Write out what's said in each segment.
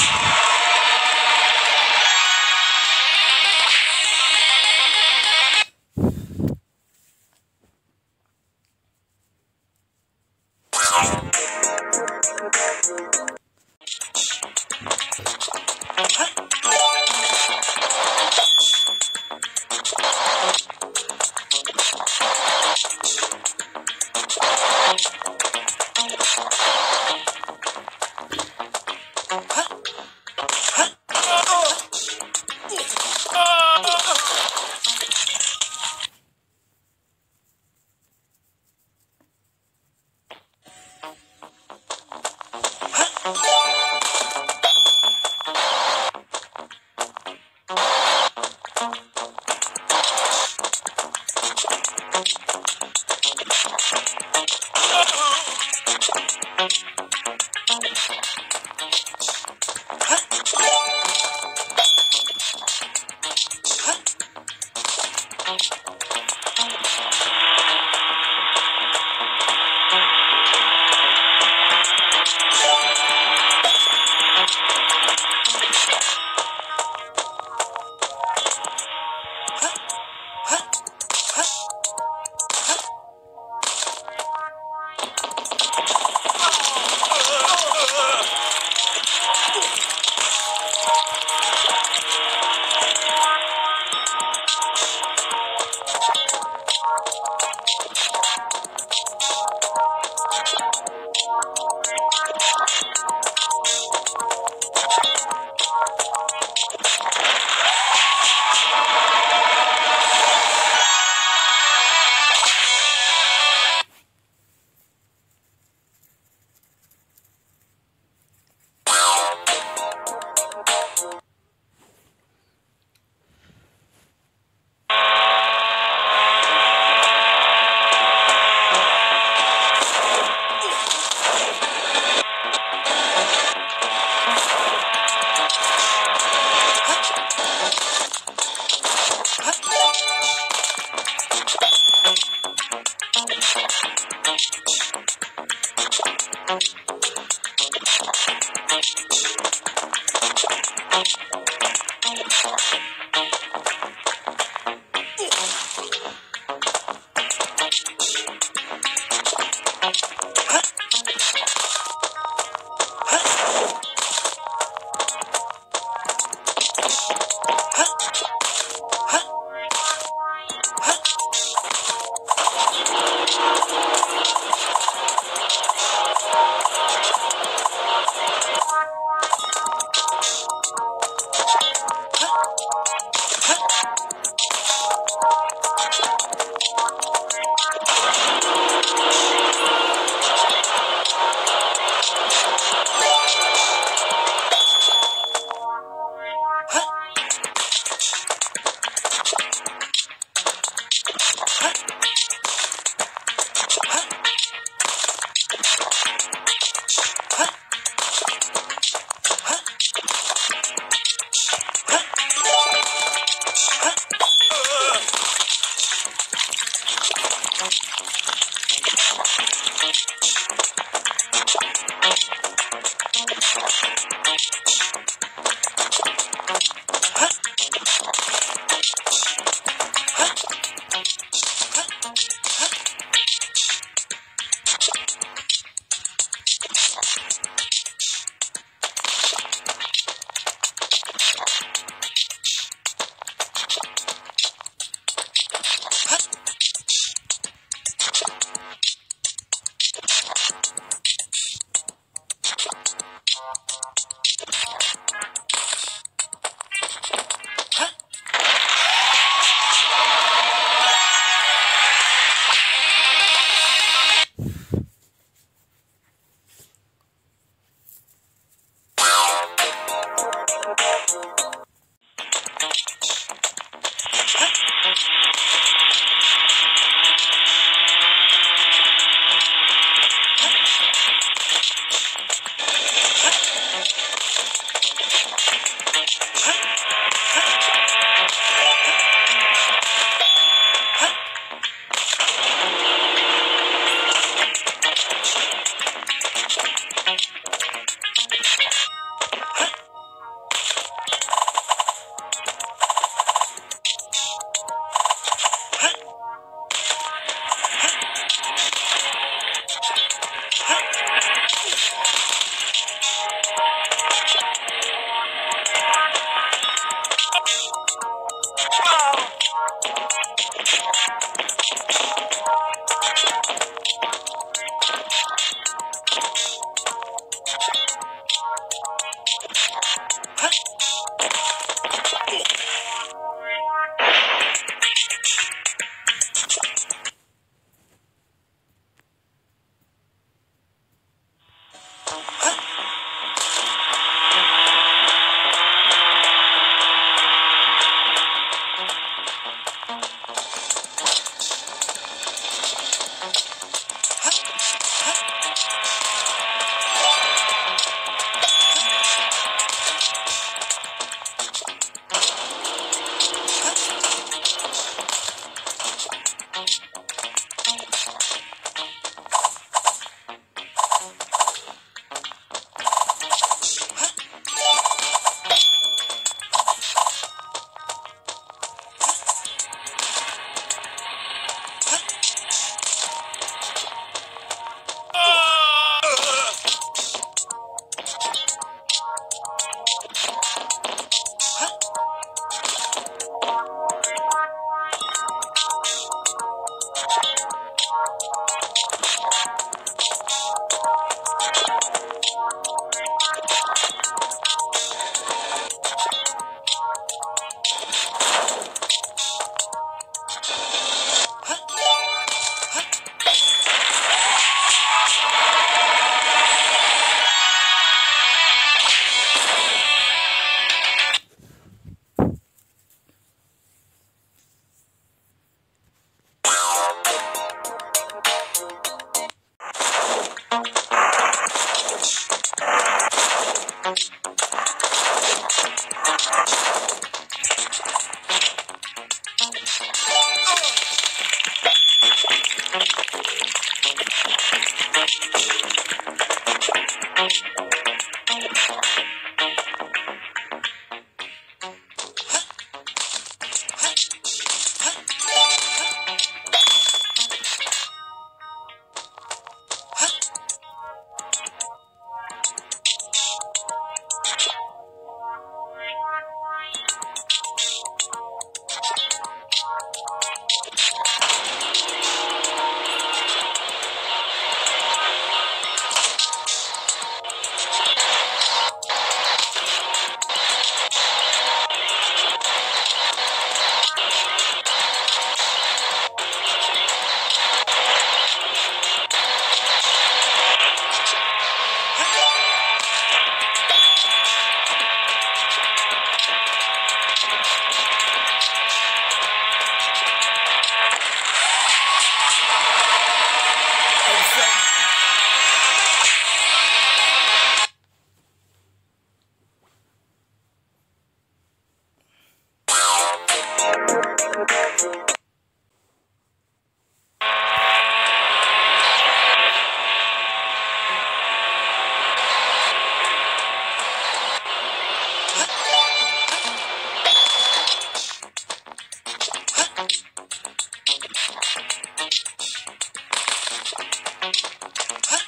Yes. Thank you.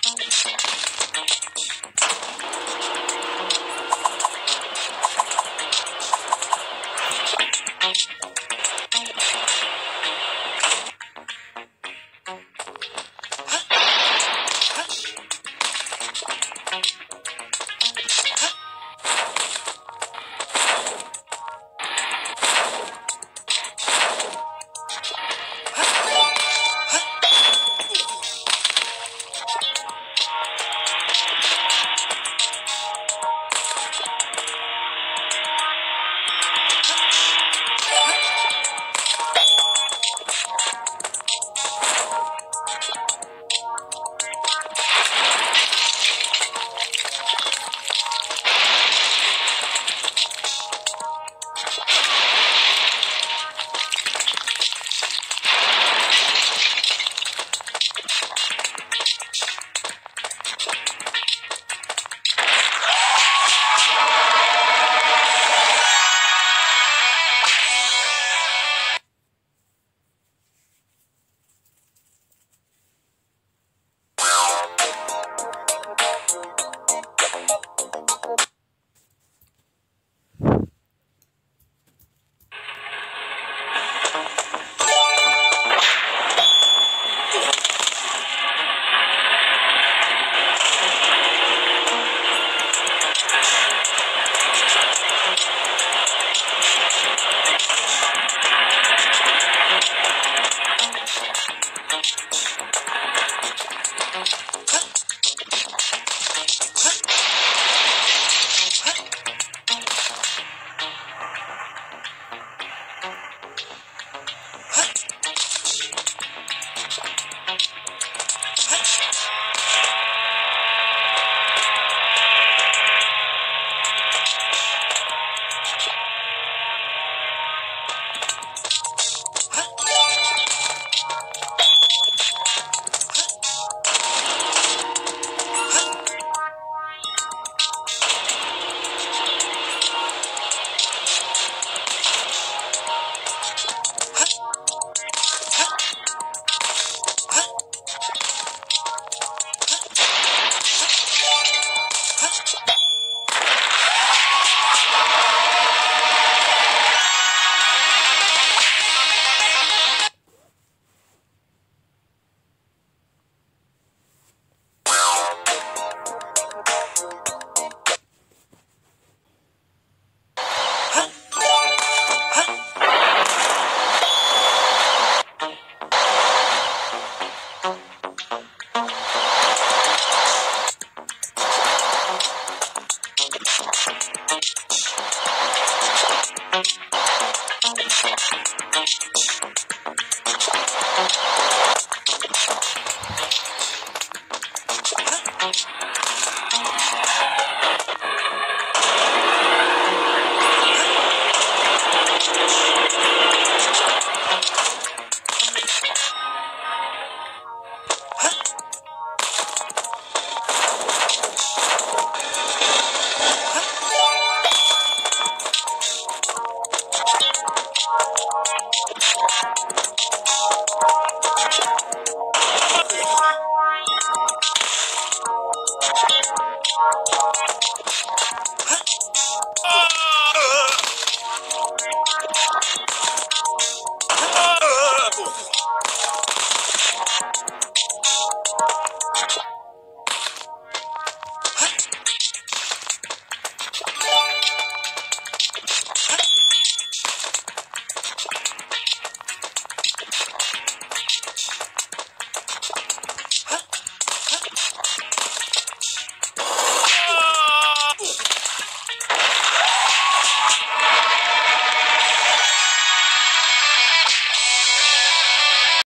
Thank you.